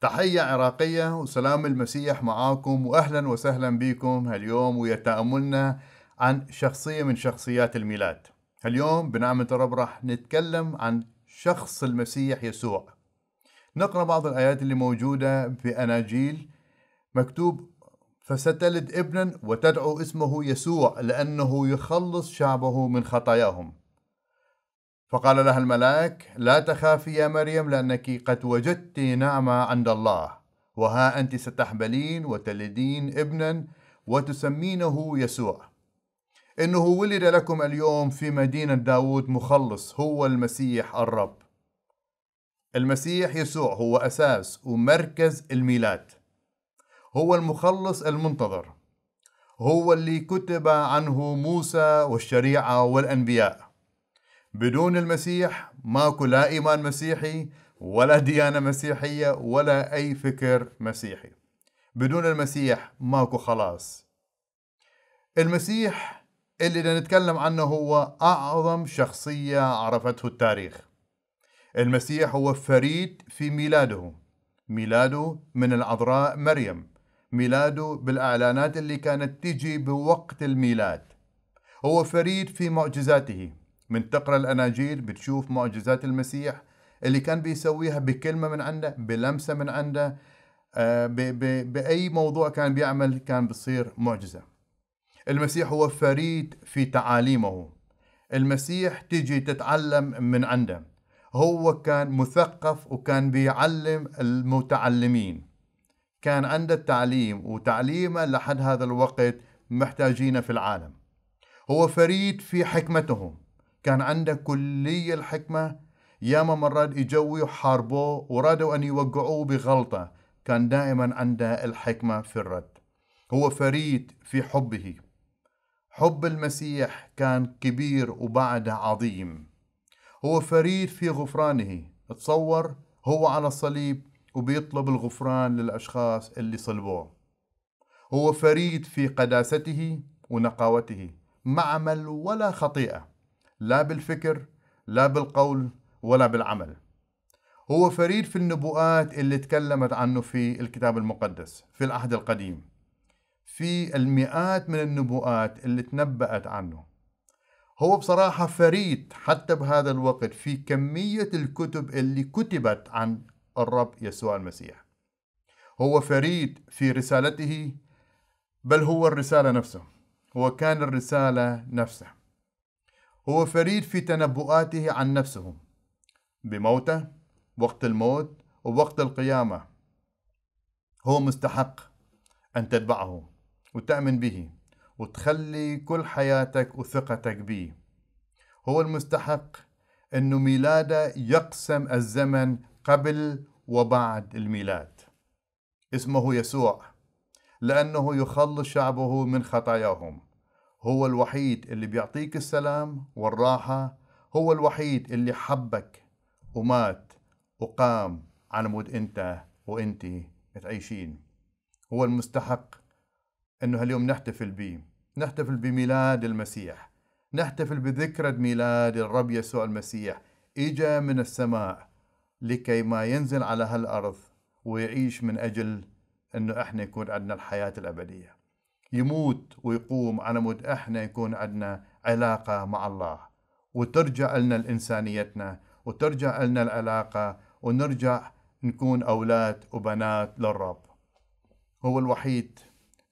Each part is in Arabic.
تحية عراقية وسلام المسيح معاكم وأهلا وسهلا بكم هاليوم ويا تأملنا عن شخصية من شخصيات الميلاد. اليوم بنعمة الرب راح نتكلم عن شخص المسيح يسوع. نقرأ بعض الآيات اللي موجودة في أناجيل مكتوب فستلد ابنا وتدعو اسمه يسوع لأنه يخلص شعبه من خطاياهم. فقال لها الملاك لا تخافي يا مريم لأنك قد وجدت نعمة عند الله. وها أنت ستحبلين وتلدين ابنا وتسمينه يسوع. إنه ولد لكم اليوم في مدينة داود مخلص هو المسيح الرب. المسيح يسوع هو أساس ومركز الميلاد. هو المخلص المنتظر. هو اللي كتب عنه موسى والشريعة والأنبياء. بدون المسيح ماكو لا إيمان مسيحي ولا ديانة مسيحية ولا أي فكر مسيحي. بدون المسيح ماكو خلاص. المسيح اللي نتكلم عنه هو أعظم شخصية عرفته التاريخ. المسيح هو فريد في ميلاده. ميلاده من العذراء مريم. ميلاده بالإعلانات اللي كانت تجي بوقت الميلاد. هو فريد في معجزاته. من تقرأ الأناجيل بتشوف معجزات المسيح اللي كان بيسويها بكلمة من عنده بلمسة من عنده آه، بأي موضوع كان بيعمل كان بصير معجزة. المسيح هو فريد في تعاليمه. المسيح تجي تتعلم من عنده. هو كان مثقف وكان بيعلم المتعلمين. كان عنده التعليم وتعليمه لحد هذا الوقت محتاجينه في العالم. هو فريد في حكمته. كان عنده كلية الحكمة. ياما مرات اجوا وحاربوه ورادوا أن يوقعوه بغلطة. كان دائما عنده الحكمة في الرد. هو فريد في حبه. حب المسيح كان كبير وبعده عظيم. هو فريد في غفرانه. تصور هو على الصليب وبيطلب الغفران للأشخاص اللي صلبوه. هو فريد في قداسته ونقاوته. ما عمل ولا خطيئة. لا بالفكر لا بالقول ولا بالعمل. هو فريد في النبوءات اللي تكلمت عنه في الكتاب المقدس في العهد القديم في المئات من النبوءات اللي تنبأت عنه. هو بصراحة فريد حتى بهذا الوقت في كمية الكتب اللي كتبت عن الرب يسوع المسيح. هو فريد في رسالته بل هو الرسالة نفسه هو كان الرسالة نفسه. هو فريد في تنبؤاته عن نفسه بموته وقت الموت ووقت القيامة. هو مستحق أن تتبعه وتأمن به وتخلي كل حياتك وثقتك به. هو المستحق أنه ميلاده يقسم الزمن قبل وبعد الميلاد. اسمه يسوع لأنه يخلص شعبه من خطاياهم. هو الوحيد اللي بيعطيك السلام والراحة هو الوحيد اللي حبك ومات وقام على مود انت وانت تعيشين هو المستحق انه هاليوم نحتفل به نحتفل بميلاد المسيح. نحتفل بذكرى ميلاد الرب يسوع المسيح. إجا من السماء لكي ما ينزل على هالأرض ويعيش من أجل إنه إحنا يكون عندنا الحياة الأبدية. يموت ويقوم على مود إحنا يكون عندنا علاقة مع الله. وترجع لنا الإنسانيتنا وترجع لنا العلاقة ونرجع نكون أولاد وبنات للرب. هو الوحيد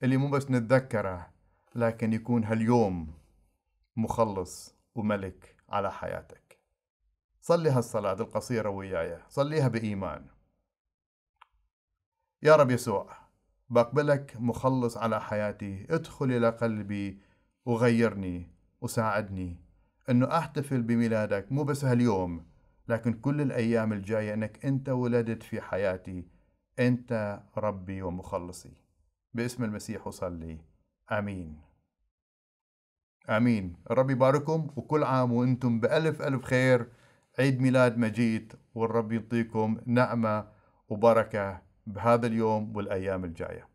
اللي مو بس نتذكره لكن يكون هاليوم مخلص وملك على حياتك. صلي هالصلاة القصيرة وياي صليها بإيمان. يا رب يسوع بقبلك مخلص على حياتي. ادخل إلى قلبي وغيرني وساعدني أنه أحتفل بميلادك. مو بس هاليوم لكن كل الأيام الجاية أنك أنت ولدت في حياتي. أنت ربي ومخلصي. باسم المسيح أصلي. آمين. آمين. الرب يبارككم وكل عام وأنتم بألف ألف خير. عيد ميلاد مجيد والرب يعطيكم نعمة وبركة. بهذا اليوم والأيام الجاية.